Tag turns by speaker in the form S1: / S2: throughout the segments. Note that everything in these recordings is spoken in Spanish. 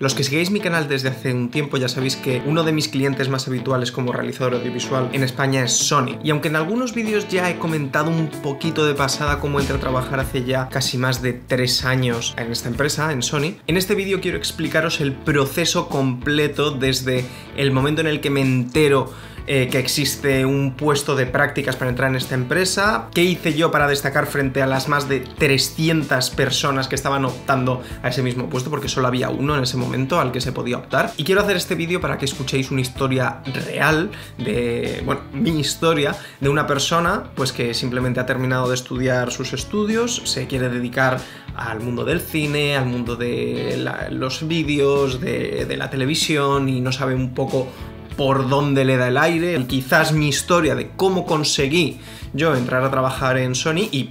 S1: Los que sigáis mi canal desde hace un tiempo ya sabéis que uno de mis clientes más habituales como realizador audiovisual en España es Sony. Y aunque en algunos vídeos ya he comentado un poquito de pasada cómo entré a trabajar hace ya casi más de tres años en esta empresa, en Sony, en este vídeo quiero explicaros el proceso completo desde el momento en el que me entero eh, que existe un puesto de prácticas para entrar en esta empresa, qué hice yo para destacar frente a las más de 300 personas que estaban optando a ese mismo puesto, porque solo había uno en ese momento al que se podía optar. Y quiero hacer este vídeo para que escuchéis una historia real de, bueno, mi historia de una persona pues que simplemente ha terminado de estudiar sus estudios, se quiere dedicar al mundo del cine, al mundo de los vídeos, de, de la televisión y no sabe un poco por dónde le da el aire, y quizás mi historia de cómo conseguí yo entrar a trabajar en Sony y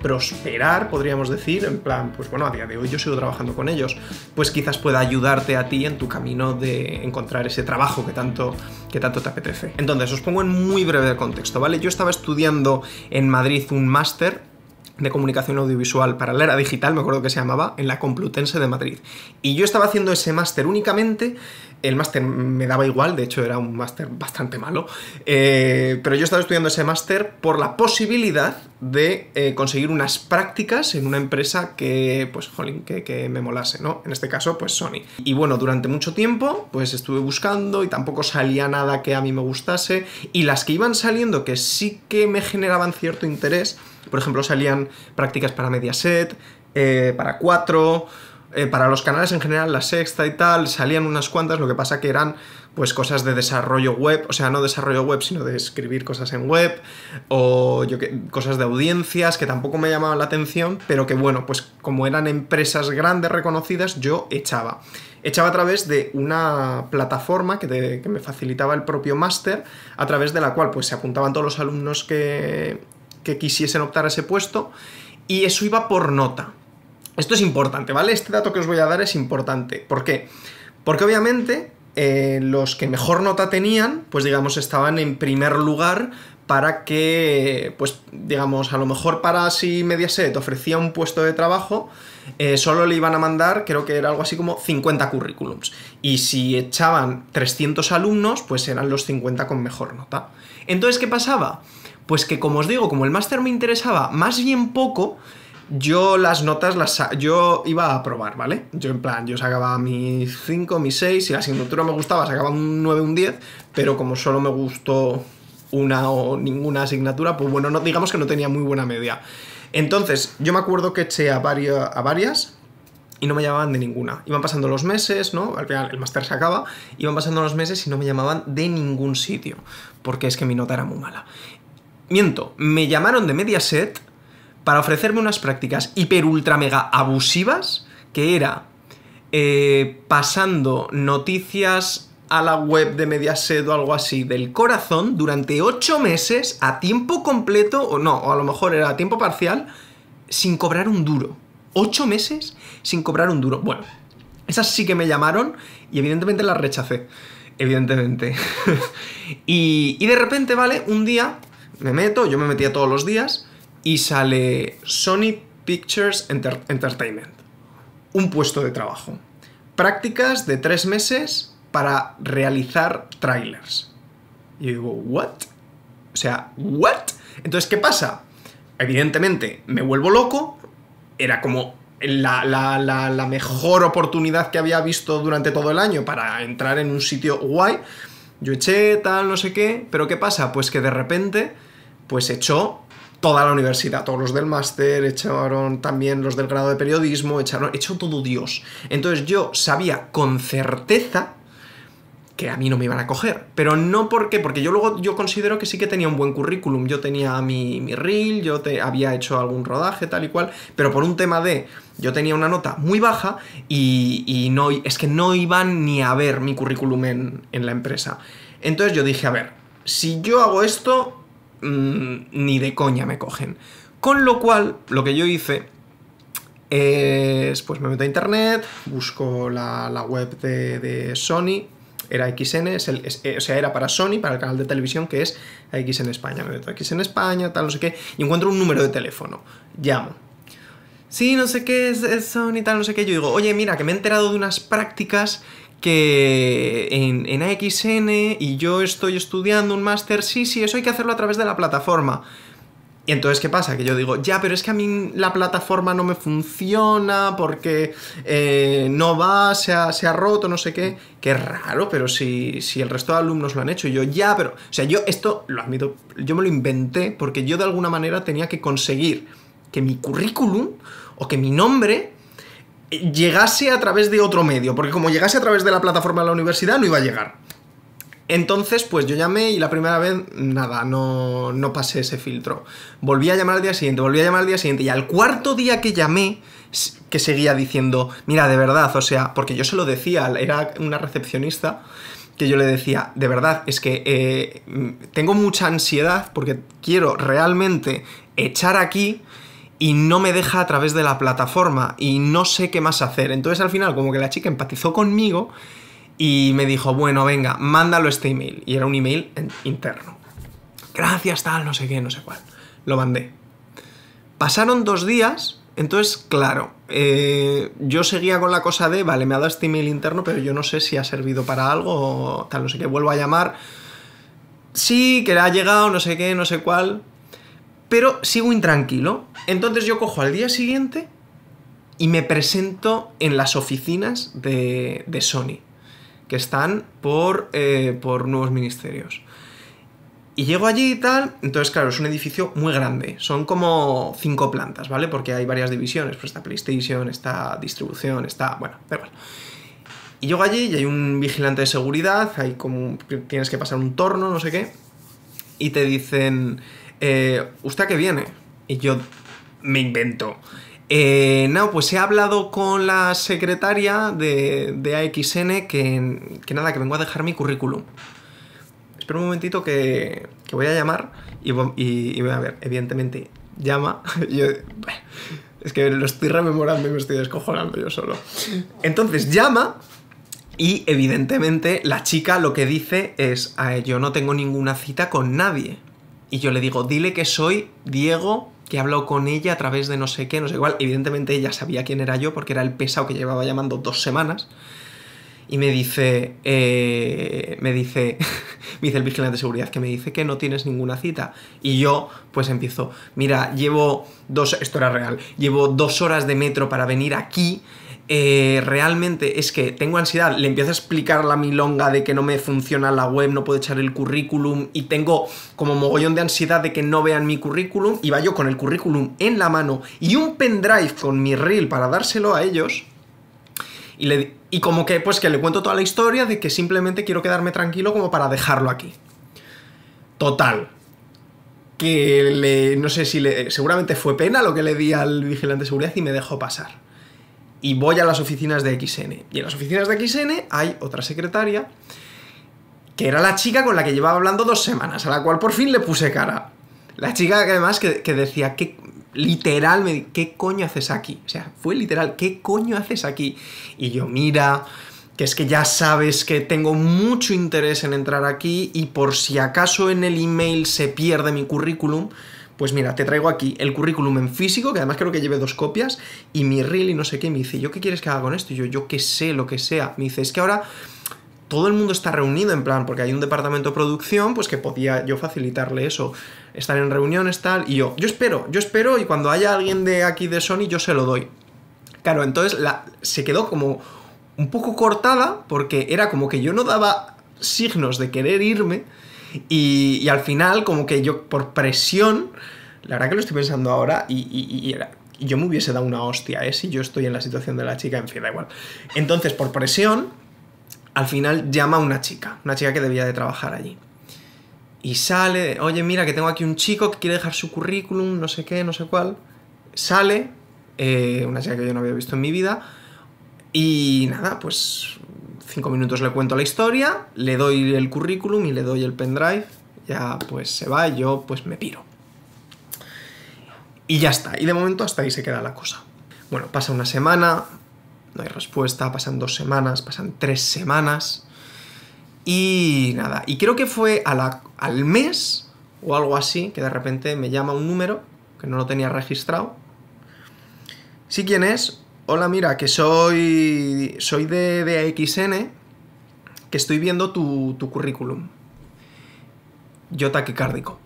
S1: prosperar, podríamos decir, en plan, pues bueno, a día de hoy yo sigo trabajando con ellos, pues quizás pueda ayudarte a ti en tu camino de encontrar ese trabajo que tanto, que tanto te apetece. Entonces, os pongo en muy breve contexto, ¿vale? Yo estaba estudiando en Madrid un máster de comunicación audiovisual para la era digital, me acuerdo que se llamaba, en la Complutense de Madrid. Y yo estaba haciendo ese máster únicamente, el máster me daba igual, de hecho era un máster bastante malo, eh, pero yo estaba estudiando ese máster por la posibilidad de eh, conseguir unas prácticas en una empresa que, pues, jolín, que, que, me molase, ¿no? En este caso, pues Sony. Y bueno, durante mucho tiempo, pues estuve buscando y tampoco salía nada que a mí me gustase, y las que iban saliendo que sí que me generaban cierto interés, por ejemplo, salían prácticas para Mediaset, eh, para 4, eh, para los canales en general, la sexta y tal, salían unas cuantas, lo que pasa que eran pues cosas de desarrollo web, o sea, no desarrollo web, sino de escribir cosas en web, o yo que, cosas de audiencias que tampoco me llamaban la atención, pero que bueno, pues como eran empresas grandes reconocidas, yo echaba. Echaba a través de una plataforma que, que me facilitaba el propio máster, a través de la cual pues se apuntaban todos los alumnos que, que quisiesen optar a ese puesto y eso iba por nota. Esto es importante, ¿vale? Este dato que os voy a dar es importante. ¿Por qué? Porque obviamente eh, los que mejor nota tenían, pues digamos, estaban en primer lugar para que, pues digamos, a lo mejor para si Mediaset ofrecía un puesto de trabajo, eh, solo le iban a mandar, creo que era algo así como 50 currículums. Y si echaban 300 alumnos, pues eran los 50 con mejor nota. Entonces, ¿qué pasaba? Pues que como os digo, como el máster me interesaba más bien poco, yo las notas las yo iba a aprobar, ¿vale? Yo en plan, yo sacaba mis 5, mis 6, si la asignatura me gustaba, sacaba un 9, un 10, pero como solo me gustó una o ninguna asignatura, pues bueno, no, digamos que no tenía muy buena media. Entonces, yo me acuerdo que eché a, a varias y no me llamaban de ninguna. Iban pasando los meses, ¿no? Al final el máster se acaba, iban pasando los meses y no me llamaban de ningún sitio, porque es que mi nota era muy mala. Miento, me llamaron de Mediaset para ofrecerme unas prácticas hiper ultra mega abusivas, que era eh, pasando noticias a la web de Mediaset o algo así del corazón durante ocho meses a tiempo completo, o no, o a lo mejor era a tiempo parcial, sin cobrar un duro. ¿Ocho meses sin cobrar un duro? Bueno, esas sí que me llamaron y evidentemente las rechacé. Evidentemente. y, y de repente, ¿vale? Un día me meto, yo me metía todos los días y sale Sony Pictures Entertainment. Un puesto de trabajo. Prácticas de tres meses para realizar trailers. Y digo, ¿what? O sea, ¿what? Entonces, ¿qué pasa? Evidentemente, me vuelvo loco. Era como la, la, mejor oportunidad que había visto durante todo el año para entrar en un sitio guay. Yo eché tal, no sé qué, pero ¿qué pasa? Pues que de repente, pues echó toda la universidad, todos los del máster, echaron también los del grado de periodismo, echaron, echó todo Dios. Entonces yo sabía con certeza que a mí no me iban a coger. Pero no porque, porque yo luego yo considero que sí que tenía un buen currículum. Yo tenía mi, mi reel, yo te, había hecho algún rodaje, tal y cual, pero por un tema de yo tenía una nota muy baja y, no, es que no iban ni a ver mi currículum en la empresa. Entonces yo dije, a ver, si yo hago esto, mmm, ni de coña me cogen. Con lo cual, lo que yo hice es, pues me meto a internet, busco la, la web de, de Sony, era XN, es el, eh, o sea, era para Sony, para el canal de televisión que es XN España. Me meto a XN España, tal, no sé qué, y encuentro un número de teléfono. Llamo. sí, no sé qué es, es Sony, tal, no sé qué. Yo digo, oye, mira, que me he enterado de unas prácticas que en, en AXN y yo estoy estudiando un máster, sí, sí, eso hay que hacerlo a través de la plataforma. Y entonces, ¿qué pasa? Que yo digo, ya, pero es que a mí la plataforma no me funciona porque eh, no va, se ha, se ha, roto, no sé qué. Qué raro, pero si, si el resto de alumnos lo han hecho. Y yo, ya, pero. O sea, yo esto lo admito, yo me lo inventé porque yo de alguna manera tenía que conseguir que mi currículum o que mi nombre llegase a través de otro medio, porque como llegase a través de la plataforma de la universidad no iba a llegar. Entonces, pues yo llamé y la primera vez, nada, no, no pasé ese filtro. Volví a llamar al día siguiente, volví a llamar al día siguiente y al cuarto día que llamé, que seguía diciendo, mira, de verdad, o sea, porque yo se lo decía, era una recepcionista que yo le decía, de verdad, es que eh, tengo mucha ansiedad porque quiero realmente echar aquí y no me deja a través de la plataforma y no sé qué más hacer. Entonces al final como que la chica empatizó conmigo y me dijo, bueno, venga, mándalo este email. Y era un email interno. Gracias, tal, no sé qué, no sé cuál. Lo mandé. Pasaron dos días, entonces, claro, eh, yo seguía con la cosa de, vale, me ha dado este email interno, pero yo no sé si ha servido para algo o tal, no sé qué. Vuelvo a llamar. Sí, que le ha llegado, no sé qué, no sé cuál pero sigo intranquilo. Entonces yo cojo al día siguiente y me presento en las oficinas de, Sony, que están por, eh, por nuevos ministerios. Y llego allí y tal, entonces claro, es un edificio muy grande, son como cinco plantas, ¿vale? Porque hay varias divisiones, pues está PlayStation, está distribución, está, bueno, da igual. Y llego allí y hay un vigilante de seguridad, hay como, tienes que pasar un torno, no sé qué, y te dicen, eh, ¿usted qué viene? Y yo me invento. Eh, no, pues he hablado con la secretaria de, de AXN que, que, nada, que vengo a dejar mi currículum. Espera un momentito que, que voy a llamar y, y, voy a ver, evidentemente, llama. Yo, es que lo estoy rememorando y me estoy descojonando yo solo. Entonces llama y evidentemente la chica lo que dice es, yo no tengo ninguna cita con nadie. Y yo le digo, dile que soy Diego, que he hablado con ella a través de no sé qué, no sé cuál. Evidentemente ella sabía quién era yo porque era el pesado que llevaba llamando dos semanas. Y me dice, eh, me dice, me dice el vigilante de seguridad que me dice que no tienes ninguna cita. Y yo, pues empiezo, mira, llevo dos, esto era real, llevo dos horas de metro para venir aquí eh, realmente es que tengo ansiedad, le empiezo a explicar la milonga de que no me funciona la web, no puedo echar el currículum y tengo como mogollón de ansiedad de que no vean mi currículum. Y va yo con el currículum en la mano y un pendrive con mi reel para dárselo a ellos. Y, y como que pues que le cuento toda la historia de que simplemente quiero quedarme tranquilo como para dejarlo aquí. Total, que le, no sé si le, seguramente fue pena lo que le di al vigilante de seguridad y me dejó pasar y voy a las oficinas de XN. Y en las oficinas de XN hay otra secretaria que era la chica con la que llevaba hablando dos semanas, a la cual por fin le puse cara. La chica que además que, decía, ¿qué, literal, me, ¿qué coño haces aquí? O sea, fue literal, ¿qué coño haces aquí? Y yo, mira, que es que ya sabes que tengo mucho interés en entrar aquí y por si acaso en el email se pierde mi currículum, pues mira, te traigo aquí el currículum en físico, que además creo que lleve dos copias, y mi reel y no sé qué. Me dice, ¿yo qué quieres que haga con esto? Y yo, yo qué sé, lo que sea. Me dice, es que ahora todo el mundo está reunido en plan, porque hay un departamento de producción, pues que podía yo facilitarle eso. Estar en reuniones, tal. Y yo, yo espero, yo espero, y cuando haya alguien de aquí de Sony, yo se lo doy. Claro, entonces la, se quedó como un poco cortada, porque era como que yo no daba signos de querer irme y, al final, como que yo, por presión, la verdad que lo estoy pensando ahora, y, yo me hubiese dado una hostia, ¿eh? Si yo estoy en la situación de la chica, en fin, da igual. Entonces, por presión, al final llama a una chica, una chica que debía de trabajar allí. Y sale, oye, mira, que tengo aquí un chico que quiere dejar su currículum, no sé qué, no sé cuál. Sale, eh, una chica que yo no había visto en mi vida. Y nada, pues cinco minutos le cuento la historia, le doy el currículum y le doy el pendrive, ya pues se va y yo pues me piro. Y ya está, y de momento hasta ahí se queda la cosa. Bueno, pasa una semana, no hay respuesta, pasan dos semanas, pasan tres semanas. Y nada, y creo que fue al mes o algo así, que de repente me llama un número que no lo tenía registrado. ¿Sí quién es? Hola, mira, que soy. Soy de, de AXN, que estoy viendo tu, tu currículum. Yo taquicárdico.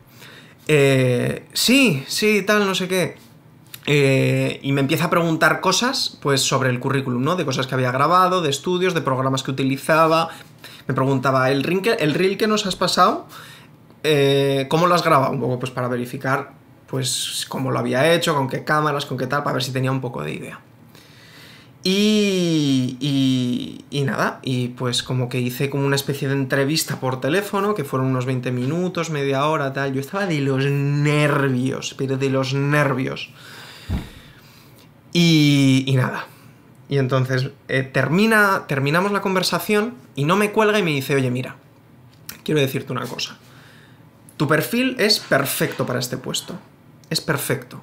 S1: Eh, sí, sí, tal, no sé qué. Eh, y me empieza a preguntar cosas, pues, sobre el currículum, ¿no? De cosas que había grabado, de estudios, de programas que utilizaba. Me preguntaba, ¿el reel que, el reel que nos has pasado, eh, cómo lo has grabado? Un poco, pues, para verificar, pues, cómo lo había hecho, con qué cámaras, con qué tal, para ver si tenía un poco de idea. Y, y, y, nada, y pues como que hice como una especie de entrevista por teléfono, que fueron unos 20 minutos, media hora, tal. Yo estaba de los nervios, pero de los nervios. Y, y nada. Y entonces eh, termina, terminamos la conversación y no me cuelga y me dice, oye, mira, quiero decirte una cosa. Tu perfil es perfecto para este puesto. Es perfecto.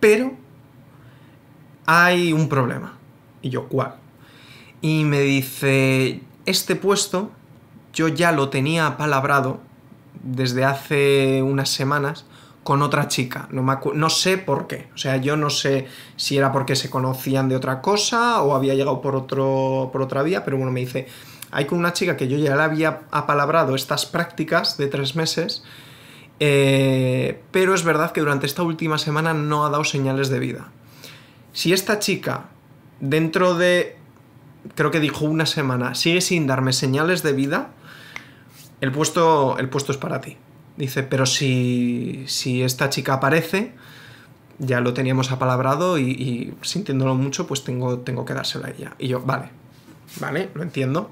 S1: Pero hay un problema. Y yo, ¿cuál? Y me dice, este puesto yo ya lo tenía palabrado desde hace unas semanas con otra chica. No, me no sé por qué. O sea, yo no sé si era porque se conocían de otra cosa o había llegado por, otro, por otra vía, pero bueno, me dice, hay con una chica que yo ya le había apalabrado estas prácticas de tres meses, eh, pero es verdad que durante esta última semana no ha dado señales de vida. Si esta chica dentro de, creo que dijo una semana, sigue sin darme señales de vida, el puesto, el puesto es para ti. Dice, pero si, si esta chica aparece, ya lo teníamos apalabrado y, sintiéndolo mucho, pues tengo, tengo que dárselo a ella. Y yo, vale, vale, lo entiendo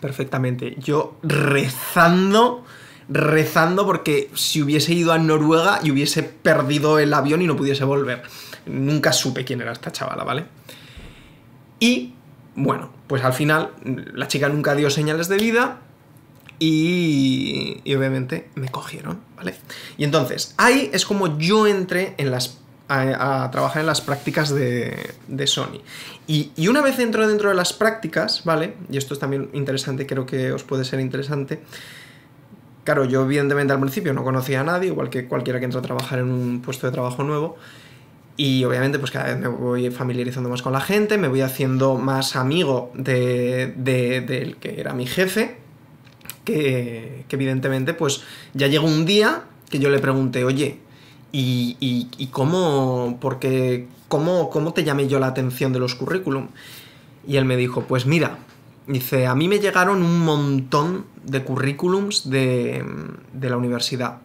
S1: perfectamente. Yo rezando, rezando porque si hubiese ido a Noruega y hubiese perdido el avión y no pudiese volver. Nunca supe quién era esta chavala, ¿vale? Y bueno, pues al final la chica nunca dio señales de vida y, y, obviamente me cogieron, ¿vale? Y entonces, ahí es como yo entré en las, a, a trabajar en las prácticas de, de Sony. Y, y, una vez entro dentro de las prácticas, ¿vale? Y esto es también interesante, creo que os puede ser interesante. Claro, yo evidentemente al principio no conocía a nadie, igual que cualquiera que entra a trabajar en un puesto de trabajo nuevo. Y obviamente pues cada vez me voy familiarizando más con la gente, me voy haciendo más amigo de, de, del que era mi jefe, que, evidentemente pues ya llegó un día que yo le pregunté, oye, ¿y, y, y cómo, porque, cómo, cómo te llamé yo la atención de los currículum? Y él me dijo, pues mira, dice, a mí me llegaron un montón de currículums de, de la universidad,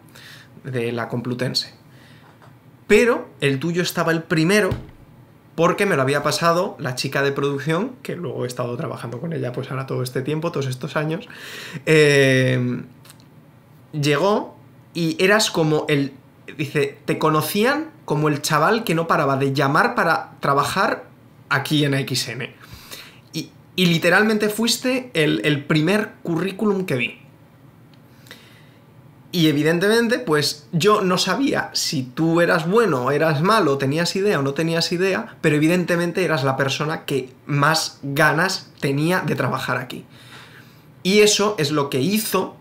S1: de la Complutense pero el tuyo estaba el primero porque me lo había pasado la chica de producción, que luego he estado trabajando con ella pues ahora todo este tiempo, todos estos años, eh, llegó y eras como el, dice, te conocían como el chaval que no paraba de llamar para trabajar aquí en XN. Y, y literalmente fuiste el, el primer currículum que vi. Y evidentemente, pues yo no sabía si tú eras bueno o eras malo, tenías idea o no tenías idea, pero evidentemente eras la persona que más ganas tenía de trabajar aquí. Y eso es lo que hizo...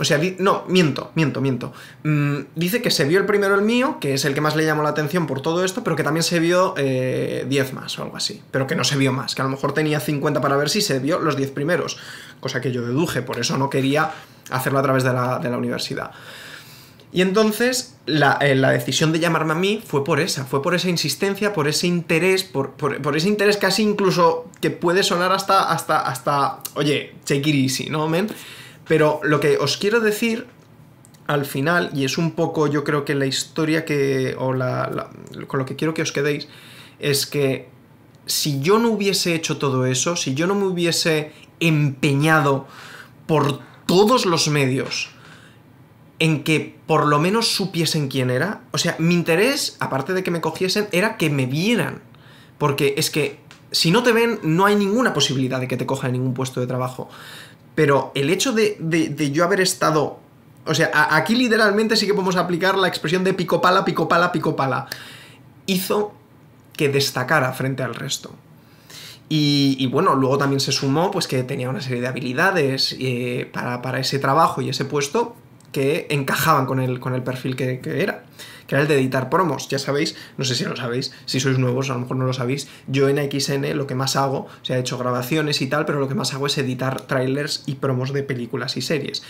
S1: O sea, no, miento, miento, miento. Mm, dice que se vio el primero el mío, que es el que más le llamó la atención por todo esto, pero que también se vio 10 eh, más o algo así. Pero que no se vio más, que a lo mejor tenía 50 para ver si se vio los 10 primeros. Cosa que yo deduje, por eso no quería hacerlo a través de la, de la universidad. Y entonces la, eh, la, decisión de llamarme a mí fue por esa, fue por esa insistencia, por ese interés, por, por, por, ese interés casi incluso que puede sonar hasta, hasta, hasta, oye, take it easy, ¿no, men? Pero lo que os quiero decir al final, y es un poco yo creo que la historia que, o la, la, con lo que quiero que os quedéis, es que si yo no hubiese hecho todo eso, si yo no me hubiese empeñado por todos los medios en que por lo menos supiesen quién era. O sea, mi interés, aparte de que me cogiesen, era que me vieran. Porque es que si no te ven, no hay ninguna posibilidad de que te cojan en ningún puesto de trabajo. Pero el hecho de, yo haber estado... O sea, aquí literalmente sí que podemos aplicar la expresión de pico pala, pico pala, pico pala. Hizo que destacara frente al resto. Y, bueno, luego también se sumó pues que tenía una serie de habilidades eh, para, para, ese trabajo y ese puesto que encajaban con el, con el perfil que, que era que era el de editar promos. Ya sabéis, no sé si lo sabéis, si sois nuevos, a lo mejor no lo sabéis, yo en XN lo que más hago, o sea, he hecho grabaciones y tal, pero lo que más hago es editar trailers y promos de películas y series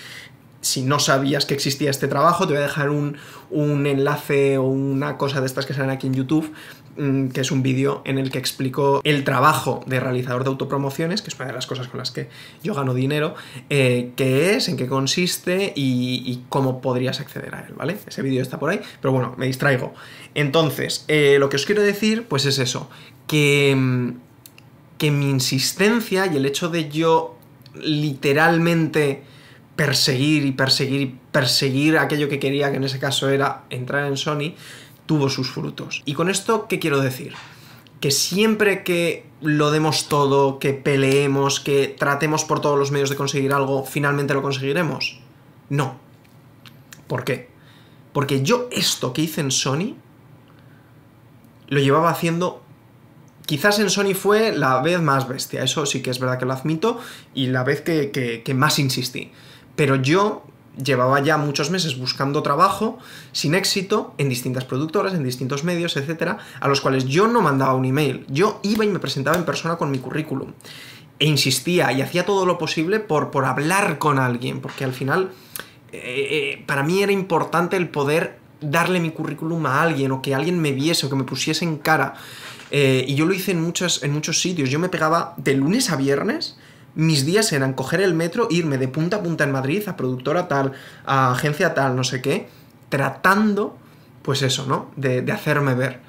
S1: si no sabías que existía este trabajo, te voy a dejar un, enlace o una cosa de estas que salen aquí en YouTube, mm, que es un vídeo en el que explico el trabajo de realizador de autopromociones, que es una de las cosas con las que yo gano dinero, eh, qué es, en qué consiste y, cómo podrías acceder a él, ¿vale? Ese vídeo está por ahí, pero bueno, me distraigo. Entonces, eh, lo que os quiero decir, pues es eso, que, mm, que mi insistencia y el hecho de yo literalmente perseguir y perseguir y perseguir aquello que quería, que en ese caso era entrar en Sony, tuvo sus frutos. ¿Y con esto qué quiero decir? Que siempre que lo demos todo, que peleemos, que tratemos por todos los medios de conseguir algo, finalmente lo conseguiremos. No. ¿Por qué? Porque yo esto que hice en Sony lo llevaba haciendo Quizás en Sony fue la vez más bestia, eso sí que es verdad que lo admito, y la vez que, que más insistí. Pero yo llevaba ya muchos meses buscando trabajo sin éxito en distintas productoras, en distintos medios, etcétera, a los cuales yo no mandaba un email. Yo iba y me presentaba en persona con mi currículum. E insistía y hacía todo lo posible por, por hablar con alguien, porque al final eh, eh, para mí era importante el poder darle mi currículum a alguien o que alguien me viese o que me pusiese en cara. Eh, y yo lo hice en, muchos, en muchos sitios. Yo me pegaba de lunes a viernes mis días eran coger el metro, irme de punta a punta en Madrid, a productora tal, a agencia tal, no sé qué, tratando, pues eso, ¿no? De, hacerme ver.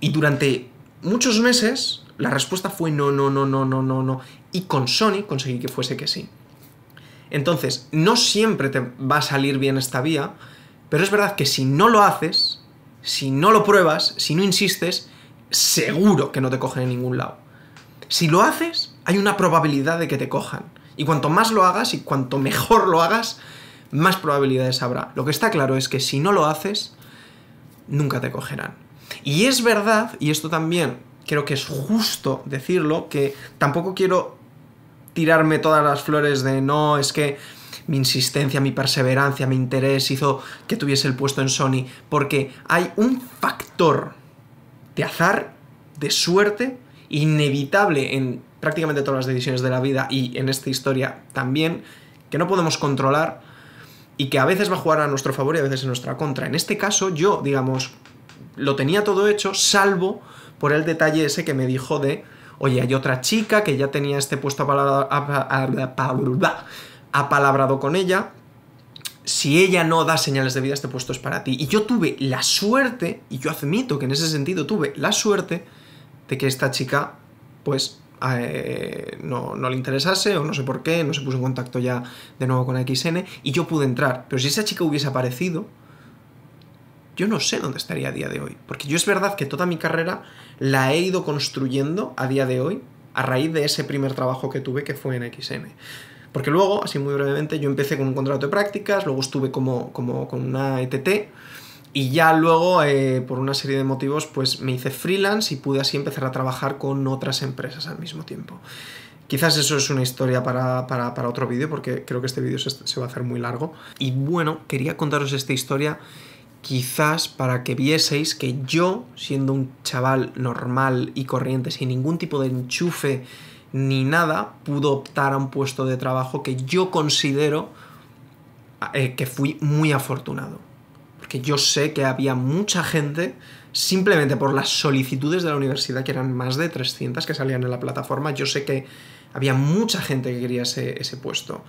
S1: Y durante muchos meses la respuesta fue no, no, no, no, no, no, no. Y con Sony conseguí que fuese que sí. Entonces, no siempre te va a salir bien esta vía, pero es verdad que si no lo haces, si no lo pruebas, si no insistes, seguro que no te cogen en ningún lado. Si lo haces, hay una probabilidad de que te cojan. Y cuanto más lo hagas y cuanto mejor lo hagas, más probabilidades habrá. Lo que está claro es que si no lo haces, nunca te cogerán. Y es verdad, y esto también creo que es justo decirlo, que tampoco quiero tirarme todas las flores de no, es que mi insistencia, mi perseverancia, mi interés hizo que tuviese el puesto en Sony, porque hay un factor de azar, de suerte, inevitable en prácticamente todas las decisiones de la vida y en esta historia también, que no podemos controlar y que a veces va a jugar a nuestro favor y a veces en nuestra contra. En este caso yo, digamos, lo tenía todo hecho, salvo por el detalle ese que me dijo de, oye, hay otra chica que ya tenía este puesto apalabrado con ella, si ella no da señales de vida, este puesto es para ti. Y yo tuve la suerte, y yo admito que en ese sentido tuve la suerte, de que esta chica, pues, eh, no, le interesase o no sé por qué, no se puso en contacto ya de nuevo con XN y yo pude entrar. Pero si esa chica hubiese aparecido, yo no sé dónde estaría a día de hoy. Porque yo es verdad que toda mi carrera la he ido construyendo a día de hoy a raíz de ese primer trabajo que tuve que fue en XN. Porque luego, así muy brevemente, yo empecé con un contrato de prácticas, luego estuve como, como con una ETT y ya luego, eh, por una serie de motivos, pues me hice freelance y pude así empezar a trabajar con otras empresas al mismo tiempo. Quizás eso es una historia para, otro vídeo, porque creo que este vídeo se, se va a hacer muy largo. Y bueno, quería contaros esta historia quizás para que vieseis que yo, siendo un chaval normal y corriente, sin ningún tipo de enchufe ni nada, pudo optar a un puesto de trabajo que yo considero eh, que fui muy afortunado que yo sé que había mucha gente, simplemente por las solicitudes de la universidad, que eran más de 300 que salían en la plataforma, yo sé que había mucha gente que quería ese, puesto,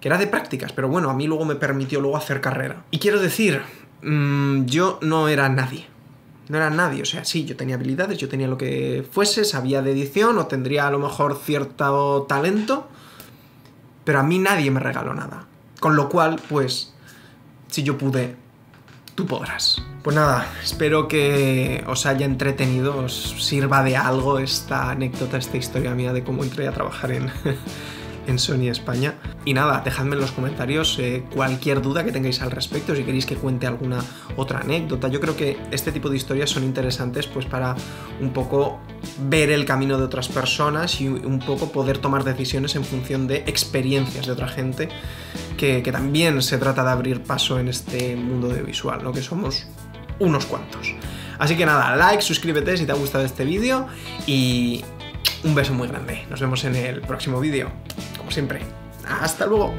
S1: que era de prácticas, pero bueno, a mí luego me permitió luego hacer carrera. Y quiero decir, mm, yo no era nadie. No era nadie, o sea, sí, yo tenía habilidades, yo tenía lo que fuese, sabía de edición o tendría a lo mejor cierto talento, pero a mí nadie me regaló nada. Con lo cual, pues, si yo pude tú podrás. Pues nada, espero que os haya entretenido, os sirva de algo esta anécdota, esta historia mía de cómo entré a trabajar en en Sony España. Y nada, dejadme en los comentarios eh, cualquier duda que tengáis al respecto, si queréis que cuente alguna otra anécdota. Yo creo que este tipo de historias son interesantes pues para un poco ver el camino de otras personas y un poco poder tomar decisiones en función de experiencias de otra gente, que, que también se trata de abrir paso en este mundo de visual, ¿no? que somos unos cuantos. Así que nada, like, suscríbete si te ha gustado este vídeo y un beso muy grande. Nos vemos en el próximo vídeo, como siempre. Hasta luego.